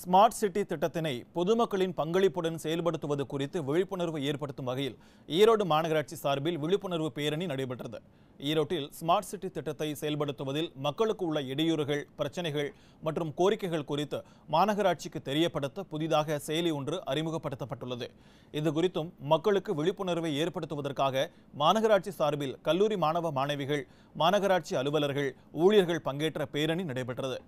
Smart city திட்டத்தினை பொதுமக்களின் பங்களிப்புடன் செயல்படுத்துவது குறித்து விழிப்புணர்வு ஏற்படுத்தும் வகையில் ஈரோடு மாநகராட்சி சார்பில் விழிப்புணர்வு பேரணி நடைபெற்றது. ஈரோட்டில் ஸ்மார்ட் சிட்டி திட்டத்தை செயல்படுத்துவதில் மக்களுக்கு உள்ள இடையூறுகள் பிரச்சனைகள் மற்றும் கோரிக்கைகள் குறித்து மாநகராட்சிக்கு தெரியப்படுத்த புதிதாக செயலி ஒன்று அறிமுகப்படுத்தப்பட்டுள்ளது. இது குறித்தும் மக்களுக்கு விழிப்புணர்வை ஏற்படுத்துவதற்காக மாநகராட்சி சார்பில் கல்லூரி மாணவ மாணவிகள் மாநகராட்சி அலுவலர்கள் ஊழியர்கள் பங்கேற்ற பேரணி நடைபெற்றது.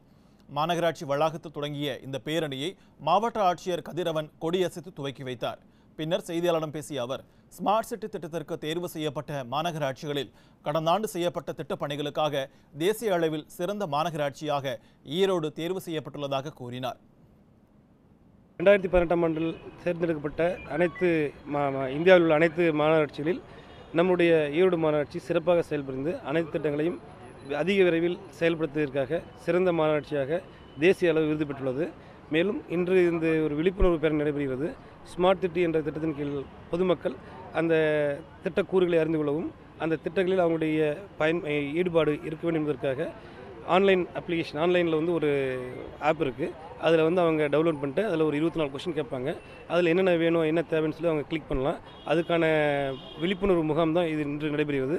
மாநகராட்சி வளாகத்தில் தொடங்கிய இந்த பேரணியை மாவட்ட ஆட்சியர் கதிரவன் கொடியசைத்து துவக்கி வைத்தார். பின்னர் செய்தியாளரிடம் பேசிய அவர் ஸ்மார்ட் சிட்டி திட்டத்திற்கு தேர்வு செய்யப்பட்ட மாநகராட்சிகளில் கடந்த ஆண்டு செய்யப்பட்ட திட்டப் பணிகளுக்காக தேசிய அளவில் சிறந்த மாநகராட்சியாக ஈரோடு தேர்வு செய்யப்பட்டுள்ளதாக கூறினார். ரெண்டாயிரத்தி பதினெட்டாம் ஆண்டில் தேர்ந்தெடுக்கப்பட்ட அனைத்து மா- இந்தியாவில் உள்ள அனைத்து மாநகராட்சிகளில் நம்முடைய ஈரோடு மாநகராட்சி சிறப்பாக செயல்புரிந்து அனைத்து திட்டங்களையும் அதிக விரைவில் செயல்படுத்துவதற்காக சிறந்த மாநாட்சியாக தேசிய அளவு விருது பெற்றுள்ளது. மேலும் இன்று இந்த ஒரு விழிப்புணர்வு பேரணி நடைபெறுகிறது. ஸ்மார்ட் சிட்டி என்ற திட்டத்தின் கீழ் பொதுமக்கள் அந்த திட்ட கூறுகளை அறிந்து கொள்ளவும் அந்த திட்டங்களில் அவங்களுடைய பயன் ஈடுபாடு இருக்க வேண்டும் என்பதற்காக ஆன்லைன் அப்ளிகேஷன் ஆன்லைனில் வந்து ஒரு ஆப் இருக்குது அதில் வந்து அவங்க டவுன்லோட் பண்ணிட்டு அதில் ஒரு இருபத்தி நாலு கொஷின் கேட்பாங்க. அதில் என்னென்ன வேணும் என்ன தேவைன்னு சொல்லி அவங்க கிளிக் பண்ணலாம். அதுக்கான விழிப்புணர்வு முகாம் தான் இது இன்று நடைபெறுகிறது.